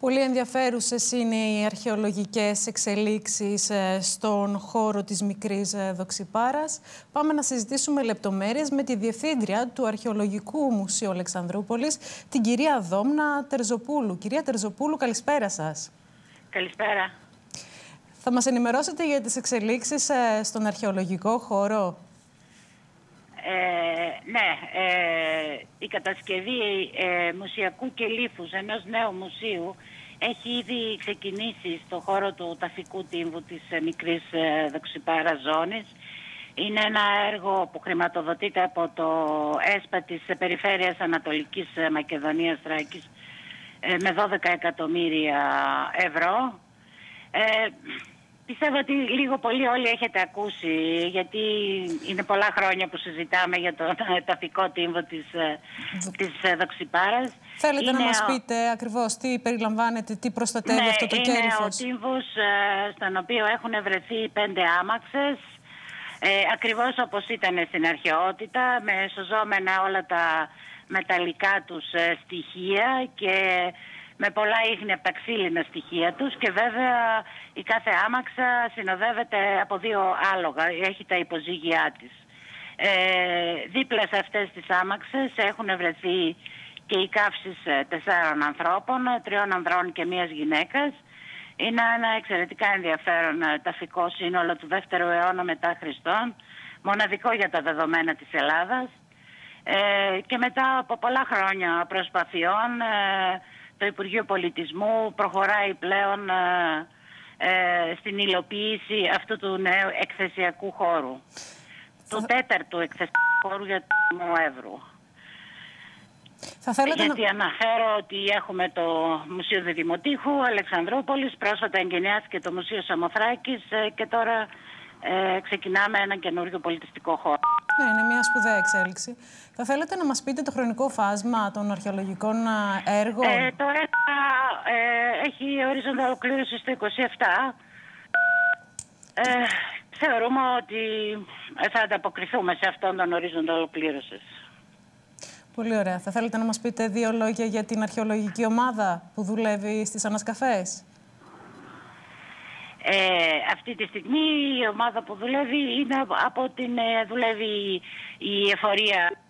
Πολύ ενδιαφέρουσες είναι οι αρχαιολογικές εξελίξεις ε, στον χώρο της μικρής ε, Δοξιπάρας. Πάμε να συζητήσουμε λεπτομέρειες με τη Διευθύντρια του Αρχαιολογικού Μουσείου Αλεξανδρούπολης, την κυρία Δόμνα Τερζοπούλου. Κυρία Τερζοπούλου, καλησπέρα σας. Καλησπέρα. Θα μας ενημερώσετε για τις εξελίξεις ε, στον αρχαιολογικό χώρο; Ε, ναι, ε, η κατασκευή ε, μουσιακού κελίφους ενός νέου μουσείου έχει ήδη ξεκινήσει στο χώρο του ταφικού τύμβου της ε, μικρής ε, δοξιπάρα ζώνης. Είναι ένα έργο που χρηματοδοτείται από το ΕΣΠΑ της Περιφέρειας Ανατολικής Μακεδονίας Θράκης με 12 εκατομμύρια ευρώ. Πιστεύω ότι λίγο πολύ όλοι έχετε ακούσει, γιατί είναι πολλά χρόνια που συζητάμε για το ταφικό τύμβο της, ε, της ε, Δοξιπάρας. Θέλετε να μας πείτε ακριβώς τι περιλαμβάνεται, τι προστατεύει ναι, αυτό το κέλυφος. Είναι ο τύμβος ε, στον οποίο έχουν βρεθεί πέντε άμαξες, ε, ακριβώς όπως ήταν στην αρχαιότητα, με σωζόμενα όλα τα μεταλλικά τους στοιχεία και με πολλά ίχνη από τα ξύλινα στοιχεία τους και βέβαια η κάθε άμαξα συνοδεύεται από δύο άλογα, έχει τα υποζύγια της. Ε, δίπλα σε αυτές τις άμαξες έχουν βρεθεί και οι καύσεις ε, τεσσάρων ανθρώπων, τριών ανδρών και μίας γυναίκας. Είναι ένα εξαιρετικά ενδιαφέρον ε, ταφικό σύνολο του δεύτερου αιώνα μετά Χριστόν, μοναδικό για τα δεδομένα της Ελλάδας. Ε, και μετά από πολλά χρόνια προσπαθειών το Υπουργείο Πολιτισμού προχωράει πλέον ε, ε, στην υλοποίηση αυτού του νέου εκθεσιακού χώρου. Του τέταρτου εκθεσιακού χώρου για το Εύρου. Θα θέλετε Γιατί να... αναφέρω ότι έχουμε το Μουσείο Διδημοτήχου Αλεξανδρούπολης, πρόσφατα εγκαινιάστηκε το Μουσείο Σαμοθράκης ε, και τώρα ε, ξεκινάμε ένα καινούριο πολιτιστικό χώρο. Ναι, είναι μια σπουδαία εξέλιξη. Θα θέλετε να μας πείτε το χρονικό φάσμα των αρχαιολογικών έργων; Ε, το έργο ε, έχει ορίζοντα ολοκλήρωση στο 27. Ε, θεωρούμε ότι θα ανταποκριθούμε σε αυτόν τον ορίζοντα ολοκλήρωσης. Πολύ ωραία. Θα θέλετε να μας πείτε δύο λόγια για την αρχαιολογική ομάδα που δουλεύει στις ανασκαφές; Ε, αυτή τη στιγμή η ομάδα που δουλεύει είναι από την ε, δουλεύει η εφορία.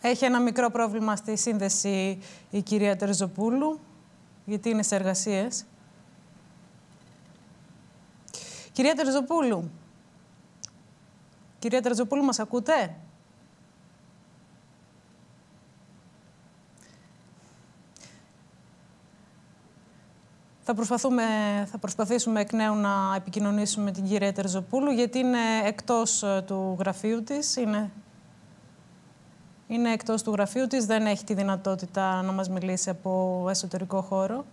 Έχει ένα μικρό πρόβλημα στη σύνδεση η κυρία Τερζοπούλου, γιατί είναι σε εργασίες. Κυρία Τερζοπούλου, κυρία Τερζοπούλου, μας ακούτε; Θα, προσπαθούμε, θα προσπαθήσουμε εκ νέου να επικοινωνήσουμε την κυρία Τερζοπούλου, γιατί είναι εκτός ε, του γραφείου της. Είναι, είναι εκτός του γραφείου της, δεν έχει τη δυνατότητα να μας μιλήσει από εσωτερικό χώρο.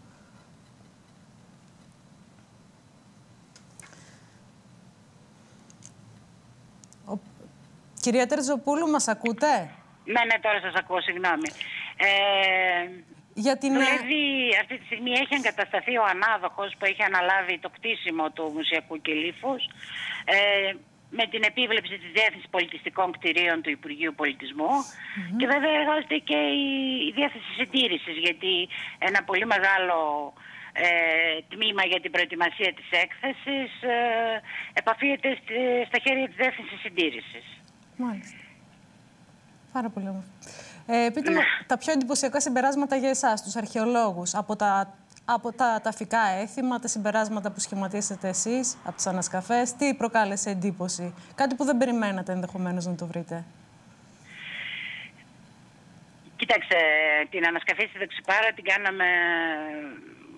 Κυρία Τερζοπούλου, μας ακούτε; Ναι, ναι, τώρα σας ακούω, συγγνώμη. Ε, για την... Δηλαδή, αυτή τη στιγμή έχει εγκατασταθεί ο ανάδοχος που έχει αναλάβει το κτίσιμο του Μουσιακού Κελίφους ε, με την επίβλεψη της Διεύθυνσης Πολιτιστικών Κτηρίων του Υπουργείου Πολιτισμού και βέβαια εργάζεται και η, η Διεύθυνση Συντήρησης γιατί ένα πολύ μεγάλο ε, τμήμα για την προετοιμασία της έκθεσης ε, επαφίεται στα χέρια της Διεύθυνσης Συντήρησης. Μάλιστα. Πάρα πολύ όμορφα. Ε, πείτε μου, τα πιο εντυπωσιακά συμπεράσματα για εσάς, τους αρχαιολόγους, από τα, από τα ταφικά έθιμα, τα συμπεράσματα που σχηματίσετε εσείς, από τις ανασκαφές, τι προκάλεσε εντύπωση, κάτι που δεν περιμένατε ενδεχομένως να το βρείτε; Κοίταξε, την ανασκαφή στη Δεξιπάρα την κάναμε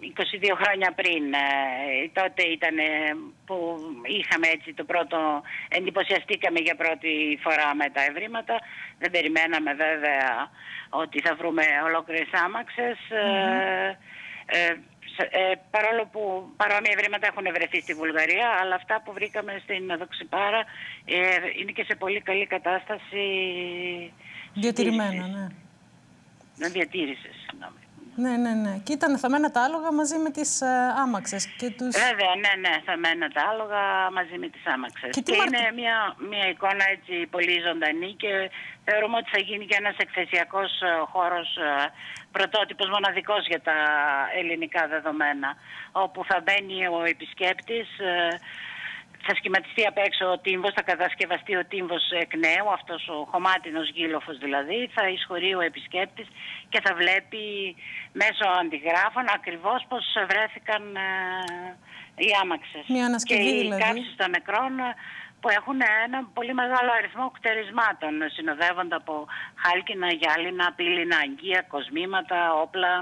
22 χρόνια πριν. Ε, τότε ήταν που είχαμε έτσι το πρώτο, εντυπωσιαστήκαμε για πρώτη φορά με τα ευρήματα. Δεν περιμέναμε βέβαια ότι θα βρούμε ολόκληρες άμαξες. Mm ε, ε, παρόλο που παρόμοια ευρήματα έχουν βρεθεί στη Βουλγαρία, αλλά αυτά που βρήκαμε στην Δοξιπάρα ε, είναι και σε πολύ καλή κατάσταση. Διατηρημένα, ναι. Διατήρησης, συγγνώμη. Ναι, ναι, ναι. Και ήταν θαμμένα τα άλογα μαζί με τις ε, άμαξες. Και τους... Βέβαια, ναι, ναι, θαμμένα τα άλογα μαζί με τις άμαξες. Και, και είναι μια, μια εικόνα έτσι πολύ ζωντανή και θεωρούμε ότι θα γίνει και ένας εκθεσιακός ε, χώρος ε, πρωτότυπος μοναδικός για τα ελληνικά δεδομένα, όπου θα μπαίνει ο επισκέπτης θα σχηματιστεί απ' έξω ο τύμβο, θα κατασκευαστεί ο τύμβο εκ νέου, αυτός ο χωμάτινος γύλοφος δηλαδή, θα εισχωρεί ο επισκέπτης και θα βλέπει μέσω αντιγράφων ακριβώς πώς βρέθηκαν ε, οι άμαξες. και οι δηλαδή. κάψει των νεκρών ε, που έχουν ένα πολύ μεγάλο αριθμό κτερισμάτων, συνοδεύονται από χάλκινα, γυάλινα, πύληνα, αγκία, κοσμήματα, όπλα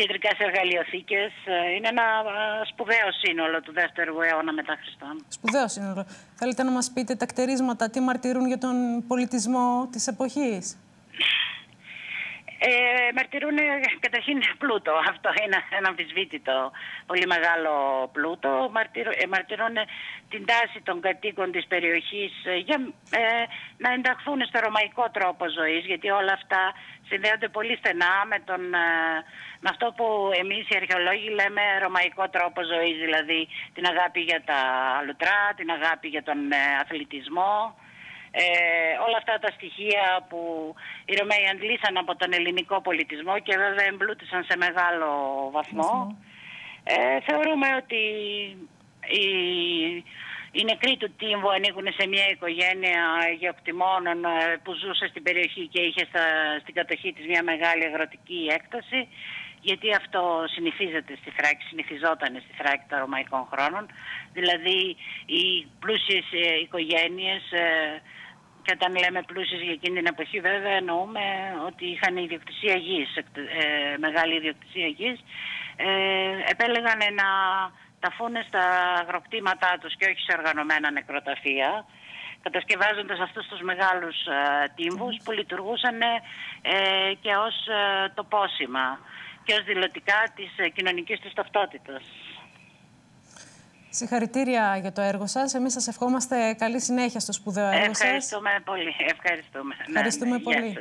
ιατρικές εργαλειοθήκες. Ε, είναι ένα ε, σπουδαίο σύνολο του δεύτερου αιώνα μετά Χριστόν. Σπουδαίο σύνολο. Θέλετε να μας πείτε τα κτερίσματα, τι μαρτυρούν για τον πολιτισμό της εποχής; Ε, μαρτυρούν καταρχήν πλούτο. Αυτό είναι ένα αμφισβήτητο πολύ μεγάλο πλούτο. Ε, μαρτυρούν την τάση των κατοίκων της περιοχής ε, για ε, να ενταχθούν στο ρωμαϊκό τρόπο ζωής γιατί όλα αυτά συνδέονται πολύ στενά με, τον, με αυτό που εμείς οι αρχαιολόγοι λέμε ρωμαϊκό τρόπο ζωής δηλαδή την αγάπη για τα λουτρά, την αγάπη για τον αθλητισμό ε, όλα αυτά τα στοιχεία που οι Ρωμαίοι αντλήσαν από τον ελληνικό πολιτισμό και βέβαια εμπλούτησαν σε μεγάλο βαθμό. Ε, θεωρούμε ότι οι, οι νεκροί του Τύμβου ανήκουν σε μια οικογένεια γεωκτημόνων ε, που ζούσε στην περιοχή και είχε στα, στην κατοχή της μια μεγάλη αγροτική έκταση γιατί αυτό συνηθίζεται στη Θράκη, συνηθιζόταν στη Θράκη των ρωμαϊκών χρόνων. Δηλαδή οι πλούσιες ε, οικογένειες και όταν λέμε πλούσιες για εκείνη την εποχή βέβαια εννοούμε ότι είχαν ιδιοκτησία γης, ε, μεγάλη ιδιοκτησία γης. Ε, επέλεγαν να ταφούν στα αγροκτήματά τους και όχι σε οργανωμένα νεκροταφεία κατασκευάζοντας αυτούς τους μεγάλους ε, τύμβους που λειτουργούσαν ε, και ως ε, τοπόσημα και ως δηλωτικά της ε, κοινωνικής τους ταυτότητας. Συγχαρητήρια για το έργο σας. Εμείς σας ευχόμαστε καλή συνέχεια στο σπουδαίο έργο σας. Ευχαριστούμε πολύ. Ευχαριστούμε. Ευχαριστούμε ναι, ναι. πολύ.